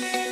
Bye.